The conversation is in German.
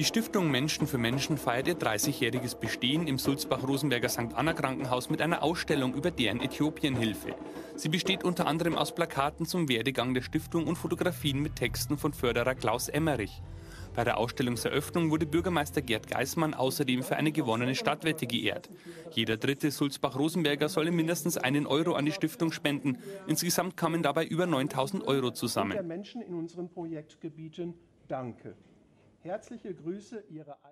Die Stiftung Menschen für Menschen feiert ihr 30-jähriges Bestehen im Sulzbach-Rosenberger St. Anna Krankenhaus mit einer Ausstellung über deren Äthiopienhilfe. Sie besteht unter anderem aus Plakaten zum Werdegang der Stiftung und Fotografien mit Texten von Förderer Klaus Emmerich. Bei der Ausstellungseröffnung wurde Bürgermeister Gerd Geismann außerdem für eine gewonnene Stadtwette geehrt. Jeder dritte Sulzbach-Rosenberger solle mindestens einen Euro an die Stiftung spenden. Insgesamt kamen dabei über 9000 Euro zusammen. Der Menschen in unseren Projektgebieten danke. Herzliche Grüße, Ihre